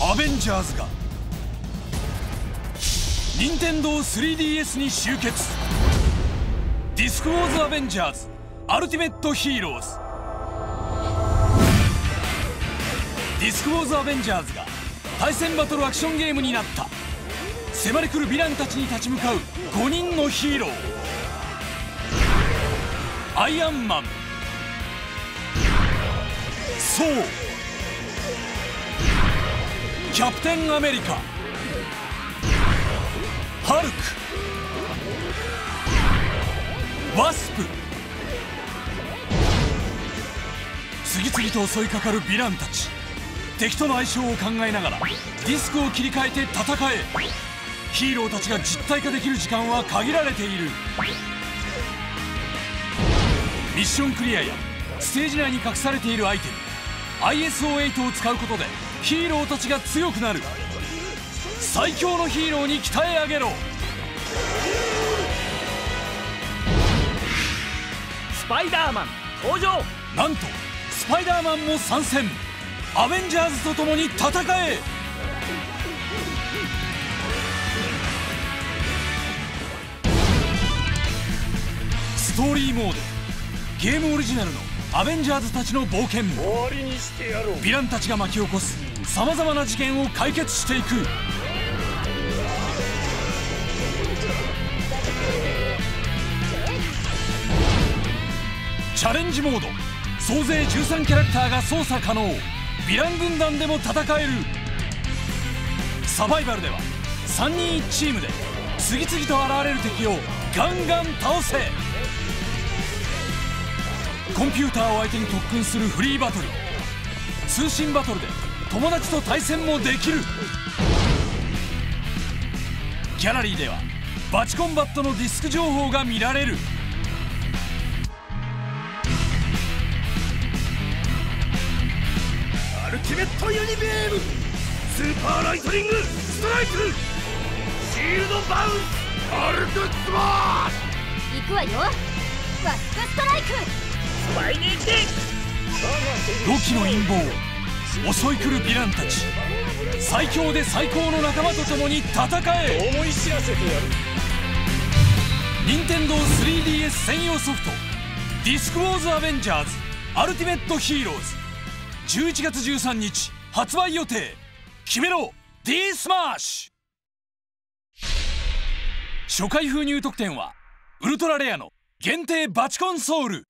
アベンジャーズが任天堂 3DS に集結。ディスクウォーズアベンジャーズアルティメットヒーローズ。ディスクウォーズアベンジャーズが対戦バトルアクションゲームになった。迫り来るヴィランたちに立ち向かう5人のヒーロー。アイアンマン。ソウキャプテンアメリカ。ハルク。ワスプ。次々と襲いかかるヴィランたち。敵との相性を考えながらディスクを切り替えて戦え。ヒーローたちが実体化できる時間は限られている。ミッションクリアやステージ内に隠されているアイテム ISO8 を使うことでヒーローたちが強くなる。最強のヒーローに鍛え上げろ。スパイダーマン登場。なんとスパイダーマンも参戦。アベンジャーズと共に戦え。ストーリーモード。ゲームオリジナルのアベンジャーズたちの冒険。終わりにしてやろう。ヴィランたちが巻き起こすさまざまな事件を解決していく。チャレンジモード。総勢13キャラクターが操作可能。ヴィラン軍団でも戦える。サバイバルでは3人1チームで次々と現れる敵をガンガン倒せ。コンピューターを相手に特訓するフリーバトル。通信バトルで友達と対戦もできる。ギャラリーではバチコンバットのディスク情報が見られる。アルティメットユニベーム。スーパーライトニングストライク。シールドバウンスアルトスマッシ行くわよ。ワスプストライク。ュスパイネーキロキの陰謀襲い来るヴィランたち。最強で最高の仲間と共に戦え。思い知らせてやる任天堂 3DS 専用ソフト「ディスクウォーズアベンジャーズ。アルティメットヒーローズ」11月13日発売予定。決めろ D Smash。初回封入特典はウルトラレアの限定バチコンソウル。